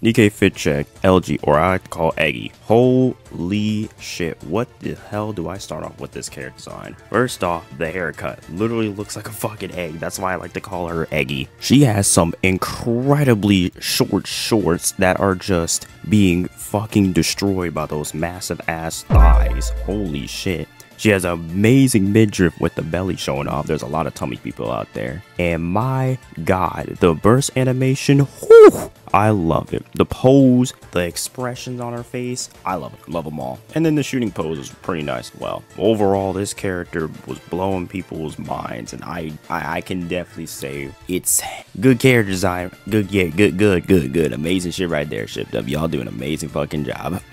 Nikke Fit Check, Elegg, or I call Eggy. Holy shit, what the hell do I start off with this character design? First off, the haircut literally looks like a fucking egg. That's why I like to call her Eggy. She has some incredibly short shorts that are just being fucking destroyed by those massive ass thighs. Holy shit. She has an amazing midriff with the belly showing off. There's a lot of tummy people out there. And my god, the burst animation, whew, I love it. The pose, the expressions on her face, I love it. Love them all. And then the shooting pose was pretty nice as well. Overall, this character was blowing people's minds, and I, I, I can definitely say it's good character design. Good, yeah, good, good, good, good. Amazing shit right there, Ship W. Y'all do an amazing fucking job.